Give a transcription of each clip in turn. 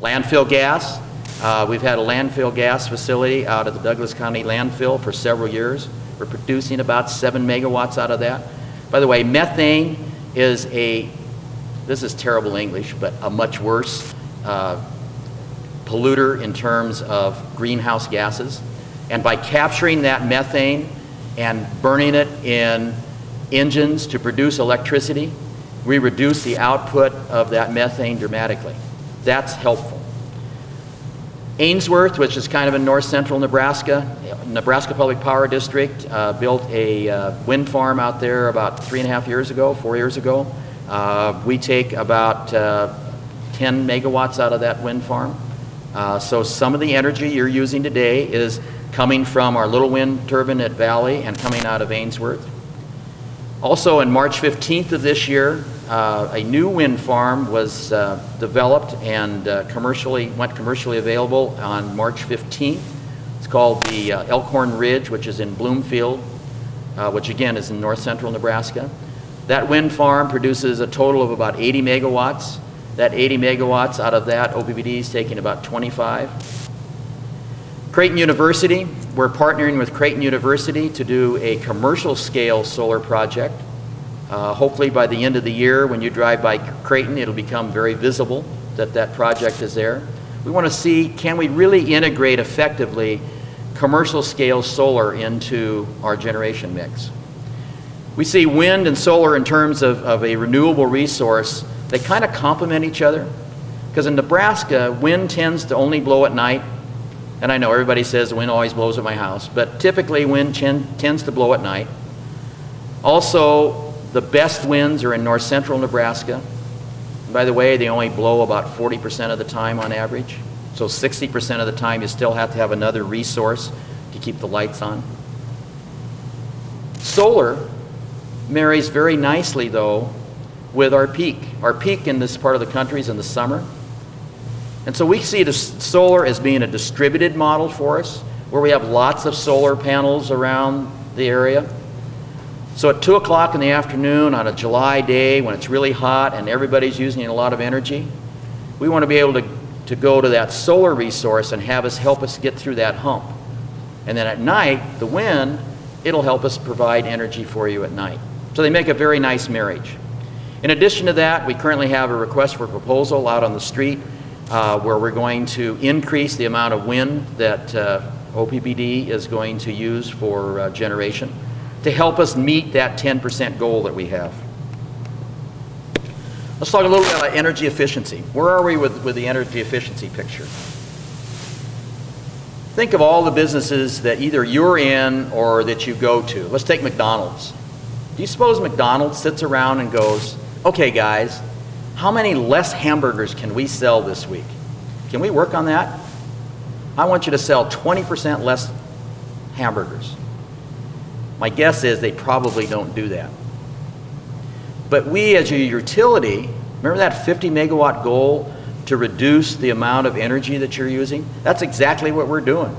Landfill gas. Uh, we've had a landfill gas facility out of the Douglas County landfill for several years. We're producing about 7 megawatts out of that. By the way, methane is a, this is terrible English, but a much worse uh, polluter in terms of greenhouse gases. And by capturing that methane and burning it in engines to produce electricity, we reduce the output of that methane dramatically. That's helpful. Ainsworth, which is kind of in north central Nebraska, Nebraska Public Power District uh, built a uh, wind farm out there about three and a half years ago, four years ago. Uh, we take about uh, 10 megawatts out of that wind farm. Uh, so some of the energy you're using today is coming from our little wind turbine at Valley and coming out of Ainsworth. Also, in March 15th of this year, uh, a new wind farm was uh, developed and uh, commercially went commercially available on March 15th. It's called the uh, Elkhorn Ridge, which is in Bloomfield, uh, which again is in north central Nebraska. That wind farm produces a total of about 80 megawatts. That 80 megawatts, out of that, OPPD is taking about 25. Creighton University, we're partnering with Creighton University to do a commercial scale solar project. Uh, hopefully by the end of the year, when you drive by Creighton, it'll become very visible that that project is there. We want to see, can we really integrate effectively commercial scale solar into our generation mix? We see wind and solar in terms of, of a renewable resource. They kind of complement each other. Because in Nebraska, wind tends to only blow at night and I know everybody says the wind always blows at my house, but typically wind tends to blow at night. Also, the best winds are in north central Nebraska. by the way, they only blow about 40% of the time on average. So 60% of the time you still have to have another resource to keep the lights on. Solar marries very nicely though with our peak. Our peak in this part of the country is in the summer. And so we see the solar as being a distributed model for us, where we have lots of solar panels around the area. So at 2 o'clock in the afternoon on a July day when it's really hot and everybody's using a lot of energy, we want to be able to, to go to that solar resource and have us help us get through that hump. And then at night, the wind, it'll help us provide energy for you at night. So they make a very nice marriage. In addition to that, we currently have a request for proposal out on the street uh, where we're going to increase the amount of wind that uh, OPPD is going to use for uh, generation to help us meet that 10% goal that we have. Let's talk a little bit about energy efficiency. Where are we with, with the energy efficiency picture? Think of all the businesses that either you're in or that you go to. Let's take McDonald's. Do you suppose McDonald's sits around and goes, okay, guys, how many less hamburgers can we sell this week? Can we work on that? I want you to sell 20% less hamburgers. My guess is they probably don't do that. But we, as a utility, remember that 50 megawatt goal to reduce the amount of energy that you're using? That's exactly what we're doing.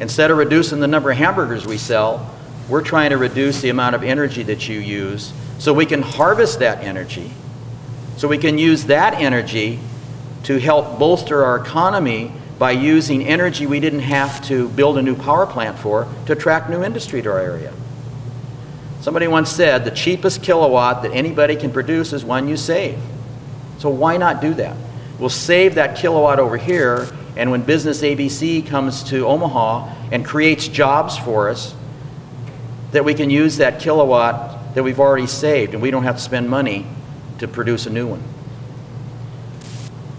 Instead of reducing the number of hamburgers we sell, we're trying to reduce the amount of energy that you use so we can harvest that energy so we can use that energy to help bolster our economy by using energy we didn't have to build a new power plant for to attract new industry to our area. Somebody once said the cheapest kilowatt that anybody can produce is one you save. So why not do that? We'll save that kilowatt over here, and when Business ABC comes to Omaha and creates jobs for us, that we can use that kilowatt that we've already saved, and we don't have to spend money to produce a new one.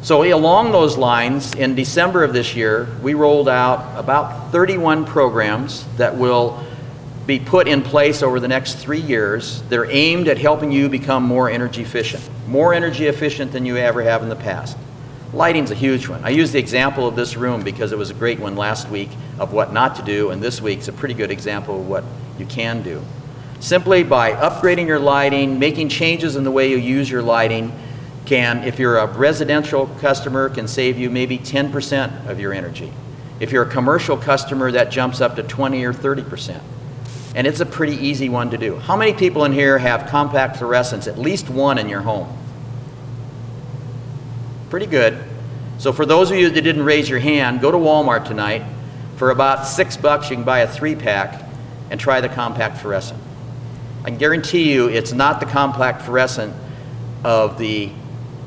So along those lines, in December of this year, we rolled out about 31 programs that will be put in place over the next three years. They're aimed at helping you become more energy efficient, more energy efficient than you ever have in the past. Lighting's a huge one. I used the example of this room because it was a great one last week of what not to do, and this week's a pretty good example of what you can do. Simply by upgrading your lighting, making changes in the way you use your lighting, can, if you're a residential customer, can save you maybe 10% of your energy. If you're a commercial customer, that jumps up to 20 or 30%. And it's a pretty easy one to do. How many people in here have compact fluorescents, at least one in your home? Pretty good. So for those of you that didn't raise your hand, go to Walmart tonight. For about six bucks, you can buy a three pack and try the compact fluorescent. I guarantee you it's not the compact fluorescent of the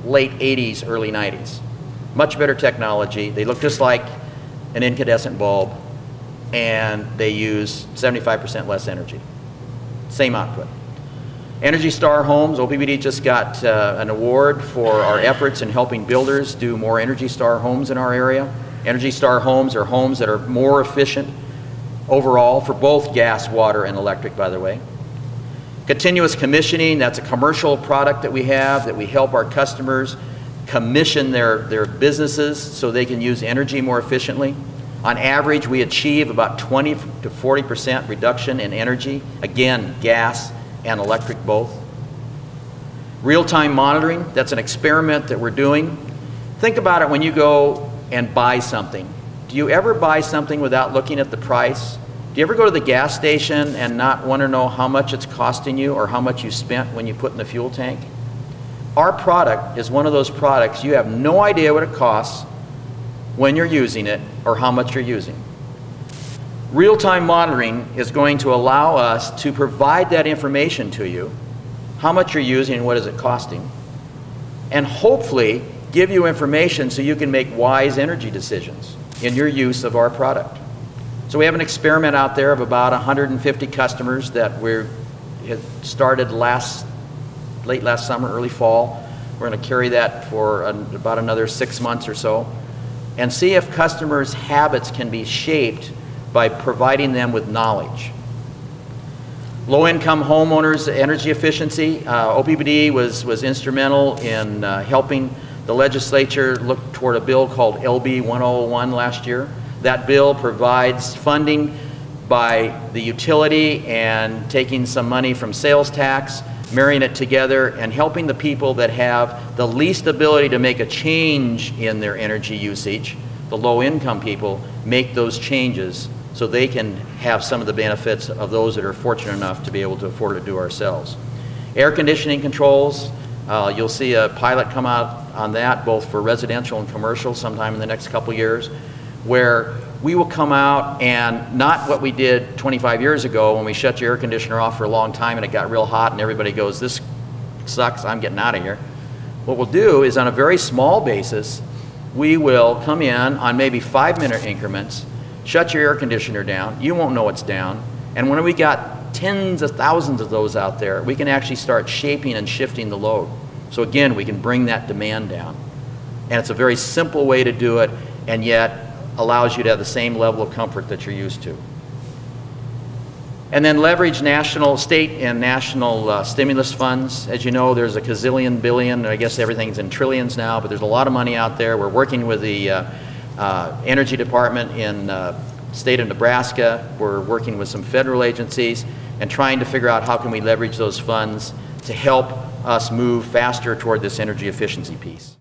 late 80s, early 90s. Much better technology. They look just like an incandescent bulb and they use 75% less energy. Same output. Energy Star Homes, OPPD just got uh, an award for our efforts in helping builders do more Energy Star homes in our area. Energy Star homes are homes that are more efficient overall for both gas, water, and electric, by the way. Continuous commissioning, that's a commercial product that we have that we help our customers commission their, their businesses so they can use energy more efficiently. On average, we achieve about 20 to 40% reduction in energy. Again, gas, and electric both. Real-time monitoring, that's an experiment that we're doing. Think about it when you go and buy something. Do you ever buy something without looking at the price? Do you ever go to the gas station and not want to know how much it's costing you or how much you spent when you put in the fuel tank? Our product is one of those products you have no idea what it costs when you're using it or how much you're using. Real-time monitoring is going to allow us to provide that information to you, how much you're using and what is it costing, and hopefully give you information so you can make wise energy decisions in your use of our product. So we have an experiment out there of about 150 customers that we started last, late last summer, early fall. We're going to carry that for an, about another six months or so and see if customers' habits can be shaped by providing them with knowledge. Low-income homeowners energy efficiency, uh, OPPD was, was instrumental in uh, helping the legislature look toward a bill called LB 101 last year. That bill provides funding by the utility and taking some money from sales tax, marrying it together and helping the people that have the least ability to make a change in their energy usage, the low income people, make those changes so they can have some of the benefits of those that are fortunate enough to be able to afford to do ourselves. Air conditioning controls, uh, you'll see a pilot come out on that both for residential and commercial sometime in the next couple years where we will come out and not what we did 25 years ago when we shut your air conditioner off for a long time and it got real hot and everybody goes, this sucks, I'm getting out of here. What we'll do is on a very small basis, we will come in on maybe five minute increments shut your air conditioner down. You won't know it's down. And when we got tens of thousands of those out there, we can actually start shaping and shifting the load. So again, we can bring that demand down. And it's a very simple way to do it, and yet allows you to have the same level of comfort that you're used to. And then leverage national, state and national uh, stimulus funds. As you know, there's a gazillion billion, I guess everything's in trillions now, but there's a lot of money out there. We're working with the uh, uh, Energy Department in uh, state of Nebraska. We're working with some federal agencies and trying to figure out how can we leverage those funds to help us move faster toward this energy efficiency piece.